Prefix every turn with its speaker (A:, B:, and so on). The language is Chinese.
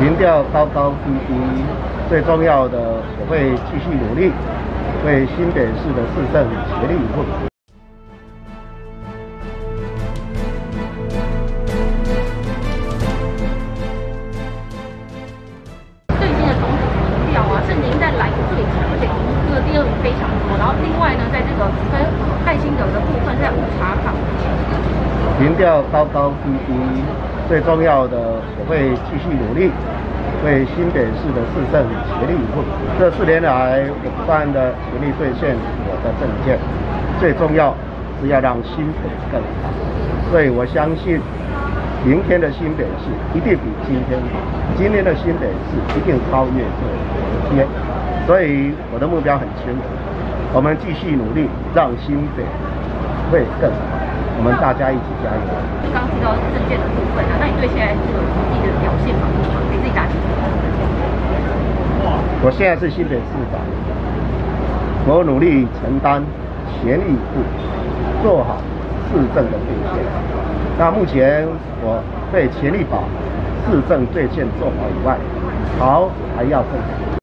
A: 民调高高低低，最重要的，我会继续努力，为新北市的市政全力以赴。
B: 最新的总统民调啊，是您在蓝营最强，而且赢的第二名非常多。然后另外呢，在这个跟赖清德的部分在误差卡。
A: 民调高高低低，最重要的，我会继续努力，为新北市的市政全力以赴。这四年来，我不断的全力兑现我的政见，最重要是要让新北更好。所以我相信，明天的新北市一定比今天好，今天的新北市一定超越昨天。所以我的目标很清楚，我们继续努力，让新北会更好。我们大家一起加油。
B: 刚提到证件的部分啊，那你对现在这个实际的表现满意吗？给自己打几分？
A: 我现在是新北市长，我努力承担，全力以赴，做好市政的兑现。那目前我会全力把市政兑现做好以外，好还要更好。